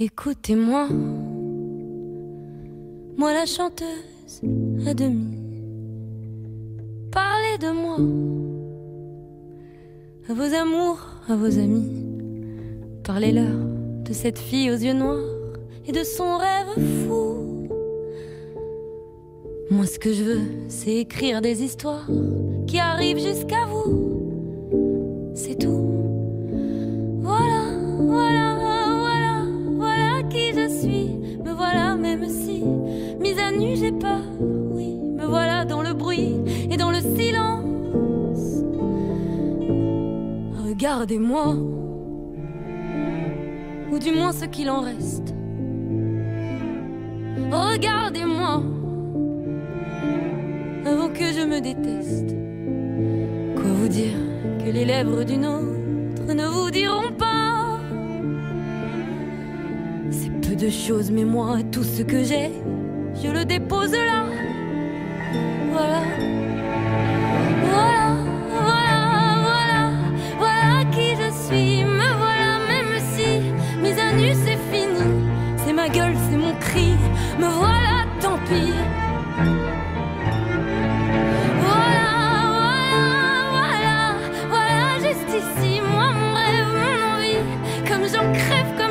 Écoutez-moi, moi la chanteuse à demi. Parlez de moi, à vos amours, à vos amis. Parlez-leur de cette fille aux yeux noirs et de son rêve fou. Moi ce que je veux, c'est écrire des histoires qui arrivent jusqu'à vous. Mise à nu, j'ai peur. Oui, me voilà dans le bruit et dans le silence. Regardez-moi, ou du moins ce qu'il en reste. Regardez-moi, avant que je me déteste. Quoi vous dire que les lèvres d'une autre ne vous diront pas? C'est peu de choses, mais moi, tout ce que j'ai, je le dépose là. Voilà. Voilà, voilà, voilà, voilà qui je suis. Me voilà, même si mise à nu, c'est fini. C'est ma gueule, c'est mon cri. Me voilà, tant pis. Voilà, voilà, voilà, voilà, juste ici, moi, mon rêve, mon envie. Comme j'en crève, comme